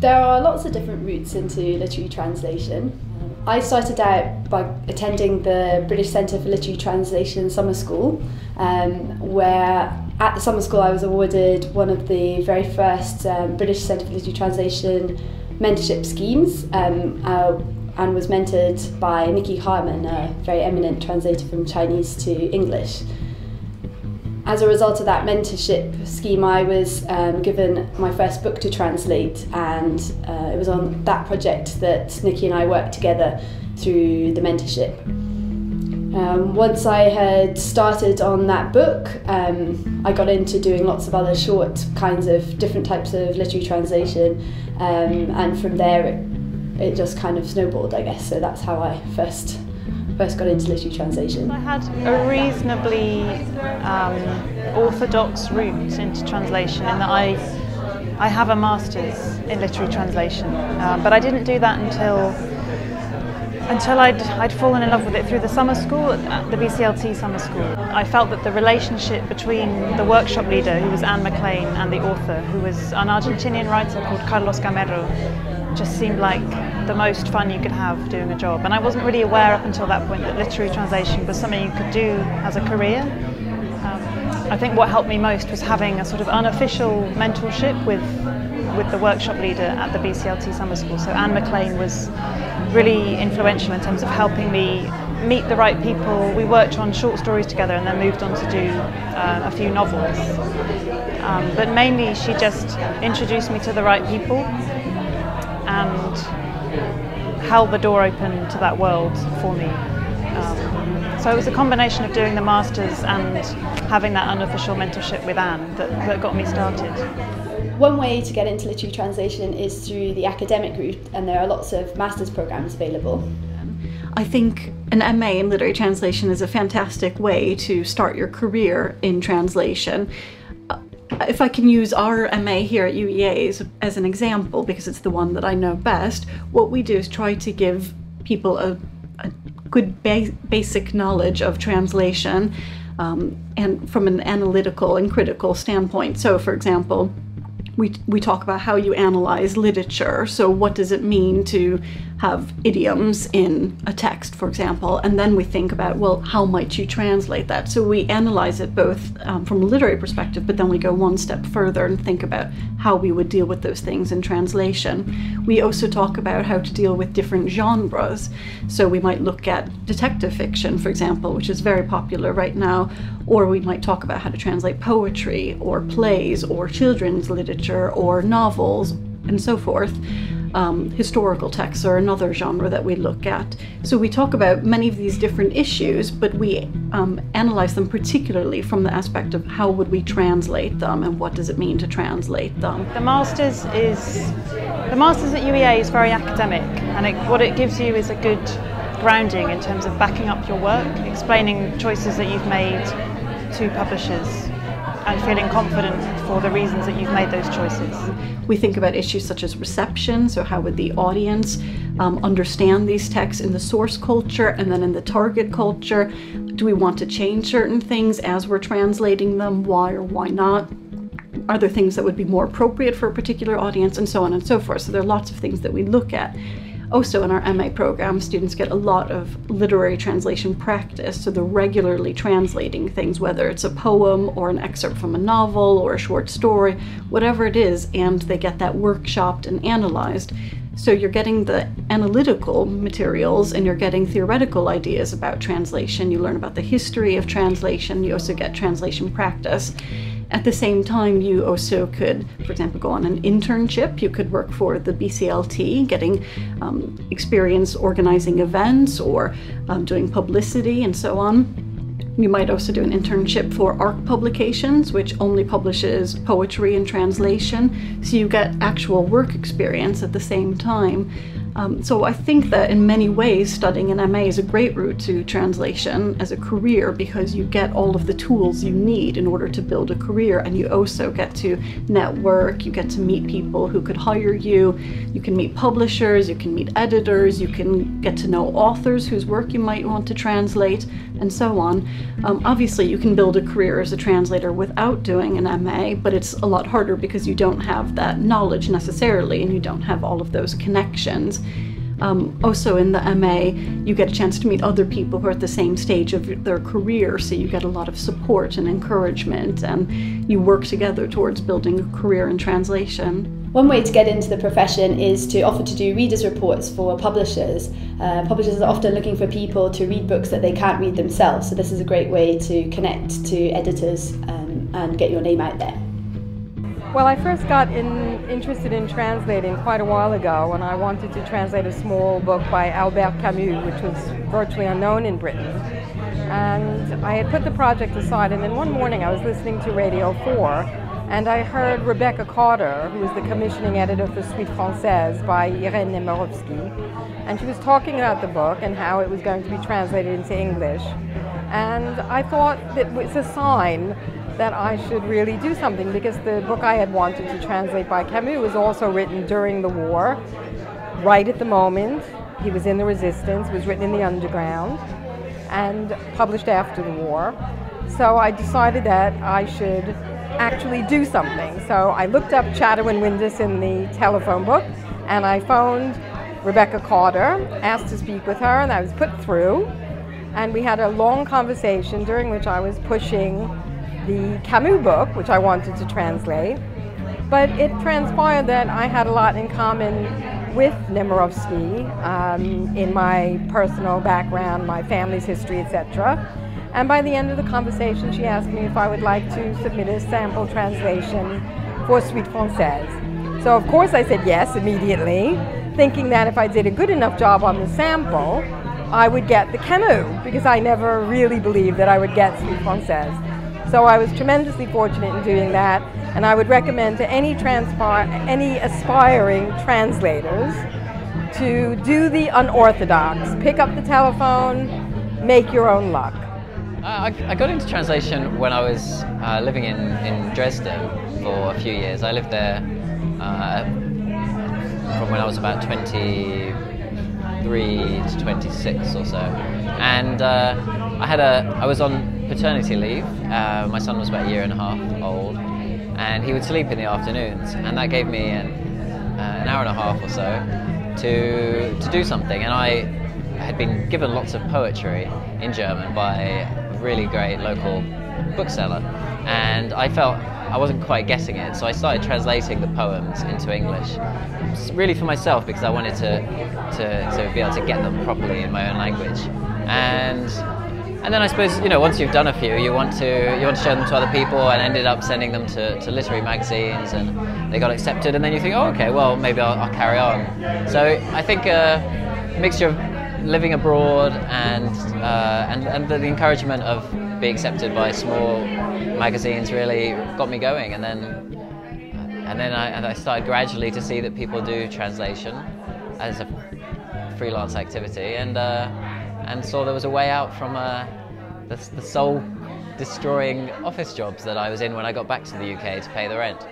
There are lots of different routes into literary translation. I started out by attending the British Centre for Literary Translation summer school, um, where at the summer school I was awarded one of the very first um, British Centre for Literary Translation mentorship schemes um, uh, and was mentored by Nicky Harman, a very eminent translator from Chinese to English as a result of that mentorship scheme, I was um, given my first book to translate, and uh, it was on that project that Nicky and I worked together through the mentorship. Um, once I had started on that book, um, I got into doing lots of other short kinds of different types of literary translation, um, and from there it, it just kind of snowballed, I guess. So that's how I first first got into literary translation? I had a reasonably um, orthodox route into translation in that I, I have a master's in literary translation, um, but I didn't do that until until I'd, I'd fallen in love with it through the summer school, at the BCLT summer school. I felt that the relationship between the workshop leader, who was Anne McLean, and the author, who was an Argentinian writer called Carlos Gamerro, just seemed like the most fun you could have doing a job. And I wasn't really aware up until that point that literary translation was something you could do as a career. Um, I think what helped me most was having a sort of unofficial mentorship with with the workshop leader at the BCLT summer school. So Anne McLean was really influential in terms of helping me meet the right people. We worked on short stories together and then moved on to do uh, a few novels. Um, but mainly she just introduced me to the right people and held the door open to that world for me. Um, so it was a combination of doing the masters and having that unofficial mentorship with Anne that, that got me started. One way to get into literary translation is through the academic route, and there are lots of master's programs available. I think an MA in literary translation is a fantastic way to start your career in translation if I can use our MA here at UEA as, as, an example, because it's the one that I know best, what we do is try to give people a, a good ba basic knowledge of translation um, and from an analytical and critical standpoint. So, for example, we, we talk about how you analyze literature. So, what does it mean to have idioms in a text, for example? And then we think about, well, how might you translate that? So, we analyze it both um, from a literary perspective, but then we go one step further and think about how we would deal with those things in translation. We also talk about how to deal with different genres. So, we might look at detective fiction, for example, which is very popular right now, or we might talk about how to translate poetry or plays or children's literature or novels and so forth. Um, historical texts are another genre that we look at. So we talk about many of these different issues, but we um, analyze them particularly from the aspect of how would we translate them and what does it mean to translate them. The masters is the masters at UEA is very academic, and it, what it gives you is a good grounding in terms of backing up your work, explaining choices that you've made to publishers and feeling confident for the reasons that you've made those choices. We think about issues such as reception, so how would the audience um, understand these texts in the source culture and then in the target culture? Do we want to change certain things as we're translating them? Why or why not? Are there things that would be more appropriate for a particular audience and so on and so forth? So there are lots of things that we look at. Also, in our MA program, students get a lot of literary translation practice, so they're regularly translating things, whether it's a poem or an excerpt from a novel or a short story, whatever it is, and they get that workshopped and analyzed. So you're getting the analytical materials and you're getting theoretical ideas about translation. You learn about the history of translation, you also get translation practice. At the same time, you also could, for example, go on an internship. You could work for the BCLT, getting um, experience organizing events or um, doing publicity and so on. You might also do an internship for ARC Publications, which only publishes poetry and translation, so you get actual work experience at the same time. Um, so I think that in many ways, studying an MA is a great route to translation as a career because you get all of the tools you need in order to build a career, and you also get to network. You get to meet people who could hire you. You can meet publishers. You can meet editors. You can get to know authors whose work you might want to translate, and so on. Um, obviously, you can build a career as a translator without doing an MA, but it's a lot harder because you don't have that knowledge necessarily, and you don't have all of those connections. Um, also, in the MA, you get a chance to meet other people who are at the same stage of their career, so you get a lot of support and encouragement, and you work together towards building a career in translation. One way to get into the profession is to offer to do readers' reports for publishers. Uh, publishers are often looking for people to read books that they can't read themselves, so this is a great way to connect to editors um, and get your name out there. Well, I first got in, interested in translating quite a while ago when I wanted to translate a small book by Albert Camus, which was virtually unknown in Britain. And I had put the project aside, and then one morning I was listening to Radio 4, and I heard Rebecca Carter, who was the commissioning editor for Suite Française by Irene Nemirovsky, and she was talking about the book and how it was going to be translated into English. And I thought that was a sign that I should really do something because the book I had wanted to translate by Camus was also written during the war, right at the moment. He was in the resistance, was written in the underground, and published after the war. So I decided that I should actually do something. So I looked up Chatto Windus in the telephone book, and I phoned Rebecca Carter, asked to speak with her, and I was put through. And we had a long conversation during which I was pushing the Camus book, which I wanted to translate. But it transpired that I had a lot in common with Nemirovsky um, in my personal background, my family's history, etc. And by the end of the conversation, she asked me if I would like to submit a sample translation for Suite Française. So, of course, I said yes immediately, thinking that if I did a good enough job on the sample, I would get the Camus, because I never really believed that I would get Suite Française. So I was tremendously fortunate in doing that, and I would recommend to any, any aspiring translators to do the unorthodox. Pick up the telephone, make your own luck. Uh, I, I, got into translation when I was uh, living in, in Dresden for a few years. I lived there uh, from when I was about 23 to 26 or so. And uh, I had a, I was on paternity leave. Uh, my son was about a year and a half old, and he would sleep in the afternoons, and that gave me an, uh, an hour and a half or so to to do something. And I had been given lots of poetry in German by a really great local bookseller, and I felt I wasn't quite getting it, so I started translating the poems into English, really for myself because I wanted to, to, to be able to get them properly in my own language. And and then I suppose you know once you've done a few, you want to you want to show them to other people, and ended up sending them to, to literary magazines, and they got accepted. And then you think, oh, okay, well maybe I'll, I'll carry on. So I think a mixture of living abroad and uh, and and the, encouragement of being accepted by small magazines really got me going. And then and then I, and I started gradually to see that people do translation as a freelance activity, and. Uh, and saw there was a way out from uh, the, the soul destroying office jobs that I was in when I got back to the UK to pay the rent.